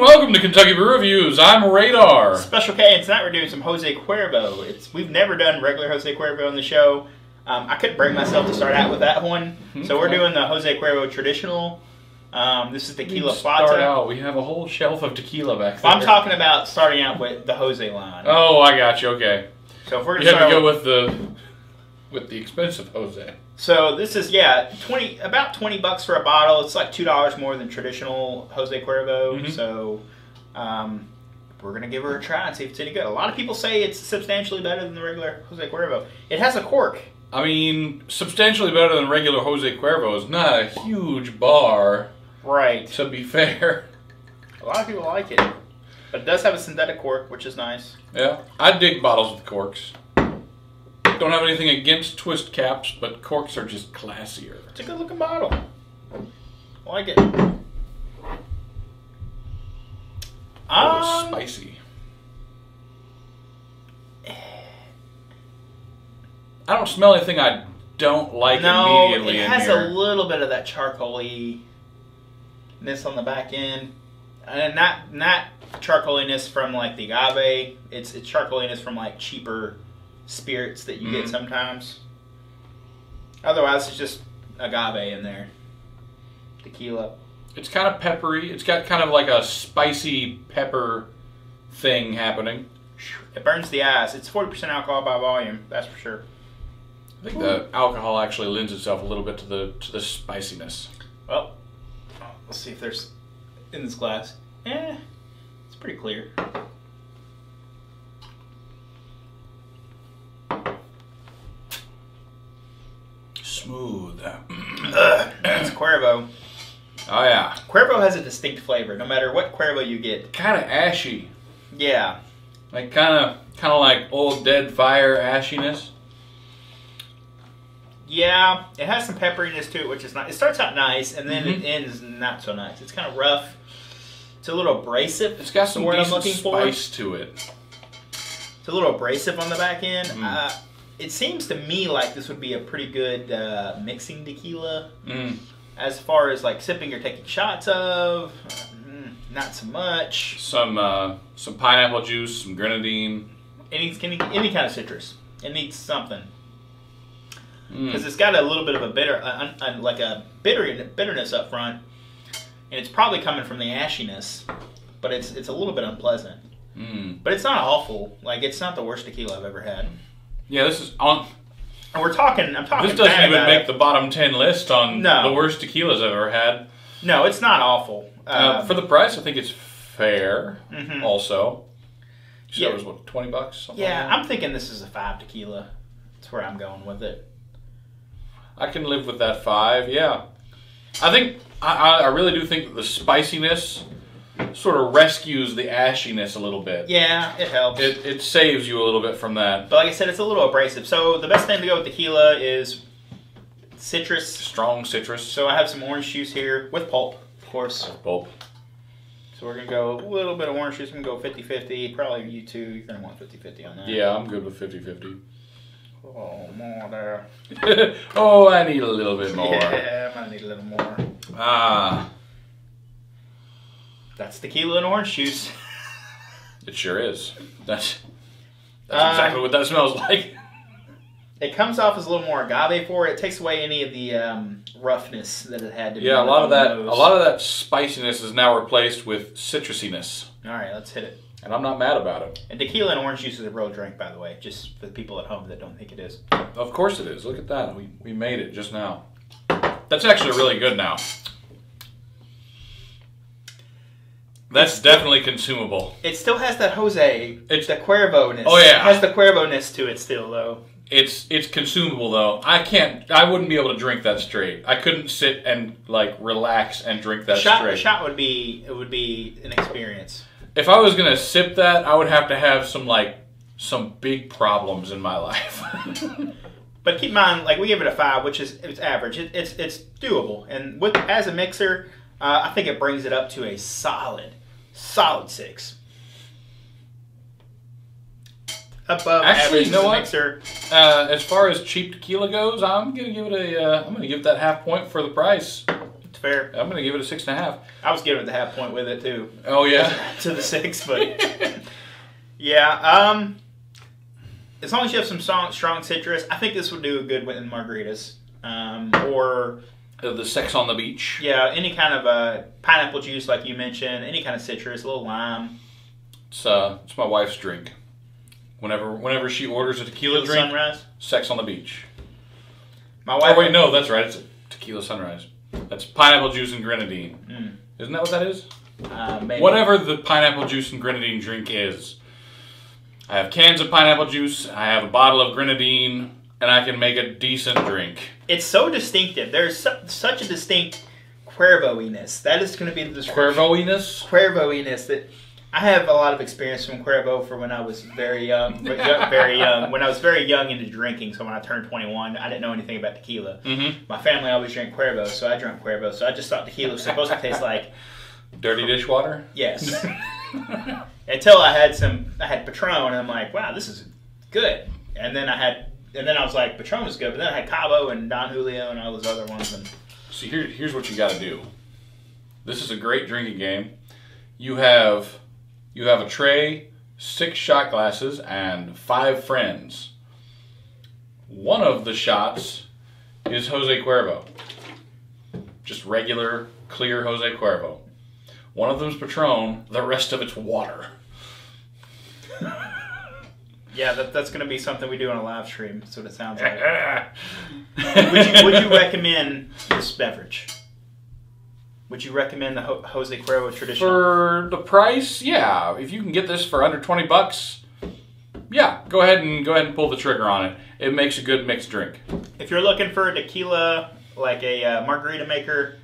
Welcome to Kentucky Brew Reviews. I'm Radar. Special K, and tonight we're doing some Jose Cuervo. It's we've never done regular Jose Cuervo on the show. Um, I couldn't bring myself to start out with that one, so we're doing the Jose Cuervo traditional. Um, this is tequila Start plata. out. We have a whole shelf of tequila back there. I'm talking about starting out with the Jose line. Oh, I got you. Okay. so if we're gonna have to start go with the with the expensive Jose. So this is yeah, twenty about twenty bucks for a bottle. It's like two dollars more than traditional Jose Cuervo. Mhm. So um, we're gonna give her a try and see if it's any good. A lot of people say it's substantially better than the regular Jose Cuervo. It has a cork. I mean, substantially better than regular Jose Cuervo is not a huge bar, Right. to be fair. A lot of people like it, but it does have a synthetic cork, which is nice. Yeah, I dig bottles with corks. Don't have anything against twist caps, but corks are just classier. It's a good looking bottle. I like it. Um, spicy. I don't smell anything I don't like no, immediately it has a little bit of that charcoaly ness on the back end, and not not charcoaliness from like the agave. It's it's charcoaliness from like cheaper spirits that you Mhm. get sometimes. Otherwise, it's just agave in there, tequila. It's kind of peppery. It's got kind of like a spicy pepper thing happening. It burns the eyes. It's forty percent alcohol by volume. That's for sure. I think the alcohol actually lends itself a little bit to the to the spiciness. Well, let's see if there's in this glass. Eh, it's pretty clear. Smooth. It's Cuervo. Oh yeah, Cuervo has a distinct flavor, no matter what Cuervo you get. kind of ashy. Yeah, Like kind of kind of like old dead fire ashiness. yeah, it has some pepperiness to it, which is nice. It starts out nice, and then Mhm. it ends not so nice. It's kind of rough. It's a little abrasive. It's got some word I'm decent looking for. spice to it. It's a little abrasive on the back end. Mm. Uh, it seems to me like this would be a pretty good uh, mixing tequila. Mm. As far as like sipping or taking shots of, mm, not so much. Some uh, some pineapple juice, some grenadine. It needs any, any kind of citrus. It needs something. Mm. because it's got a little bit of a bitter, like a bitter bitterness up front, and it's probably coming from the ashiness, but it's it's a little bit unpleasant. Mm. But it's not awful. Like it's not the worst tequila I've ever had. Yeah, this is on. And we're talking. I'm talking. This doesn't even make it. the bottom ten list on No. the worst tequilas I've ever had. No, it's not awful. Uh, Um, for the price, I think it's fair. mhm. Also, said Yeah. it was what twenty bucks. something yeah, like? I'm thinking this is a five tequila. That's where I'm going with it. I can live with that five. Yeah, I think I, I I really do think that the spiciness sort of rescues the ashiness a little bit. Yeah, it helps. It it saves you a little bit from that but like I said, it's a little abrasive. So the best thing to go with tequila is citrus. strong citrus. So I have some orange juice here with pulp, of course. Bulb. So we're going to go a little bit of orange juice. I'm going to go 50-50. Probably you two, you're going to want 50-50 on that. Yeah, I'm good with 50-50. Oh, more there. oh, I need a little bit more. Yeah, I might need a little more. Ah, That's tequila and orange juice. it sure is. That's that's Uh, exactly what that smells like. It comes off as a little more agave for it. It takes away any of the um, roughness that it had to be. Yeah, a lot of that a lot of that spiciness is now replaced with citrusiness, All right, let's hit it. and I'm not mad about it. And tequila and orange juice is a real drink, by the way, just for the people at home that don't think it is. Of course it is. Look at that. We we made it just now. That's actually really good now. That's definitely consumable. It still has that Jose, It's- the Cuervo-ness. Oh, yeah. It has the Cuervo-ness to it still, though. It's it's consumable though. I can't. I wouldn't be able to drink that straight. I couldn't sit and like relax and drink that shot, straight. shot would be it would be an experience. If I was gonna sip that, I would have to have some like some big problems in my life. But keep in mind, like we give it a five, which is it's average. It, it's it's doable, and with as a mixer, uh, I think it brings it up to a solid, solid six. Above Actually, average you know what? mixer. uh, as far as cheap tequila goes, I'm gonna give it a. Uh, I'm gonna give it that half point for the price. It's fair. I'm gonna give it a six and a half. I was giving it the half point with it too Oh yeah. to the six, but yeah. Um, as long as you have some strong, strong citrus, I think this would do a good in margaritas. Um, or The sex on the beach. yeah, any kind of uh, pineapple juice, like you mentioned, any kind of citrus, a little lime. It's uh, it's my wife's drink. Whenever whenever she orders a tequila Tequila drink, sunrise. sex on the beach. My wife. Oh wait, no, that's right. It's a tequila sunrise. That's pineapple juice and grenadine. Mm. Isn't that what that is? Uh, maybe. Whatever the pineapple juice and grenadine drink is. I have cans of pineapple juice. I have a bottle of grenadine, and I can make a decent drink. It's so distinctive. There's su- such a distinct Cuervo-iness. That is going to be the description. Cuervo-iness. Cuervo-iness that I have a lot of experience from Cuervo for when I was very young, very young. When I was very young into drinking, so when I turned 21, I didn't know anything about tequila. Mm-hmm. My family always drank Cuervo, so I drank Cuervo. So I just thought tequila was supposed to taste like Dirty dishwater. yes. Until I had some, I had Patron, and I'm like, wow, this is good. And then I had, and then I was like, Patron was good, but then I had Cabo and Don Julio and all those other ones, and See, here, here's what you got to do. This is a great drinking game. You have you have a tray, six shot glasses, and five friends. One of the shots is Jose Cuervo. Just regular, clear Jose Cuervo. One of them's Patron. The rest of it's water. yeah, that, that's going to be something we do on a live stream. That's what it sounds like. would you, would you recommend this beverage? Would you recommend the Ho- Jose Cuervo traditional? For the price, yeah. If you can get this for under twenty bucks, yeah, go ahead and go ahead and pull the trigger on it. It makes a good mixed drink. if you're looking for a tequila, like a uh, margarita maker,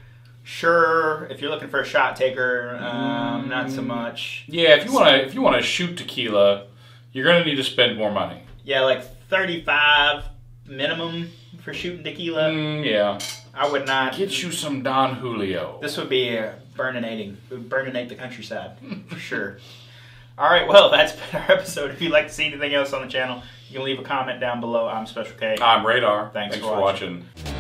sure. If you're looking for a shot taker, um, not so much. Yeah, if you want to if you want to shoot tequila, you're gonna need to spend more money. Yeah, like 35 minimum for shooting tequila. Mm, yeah, I would not. get you some Don Julio. This would be uh, burninating. It would burninate the countryside for sure. All right, well, that's been our episode. If you'd like to see anything else on the channel, you can leave a comment down below. I'm Special K. I'm Radar. Thanks Thanks for for watching. watching.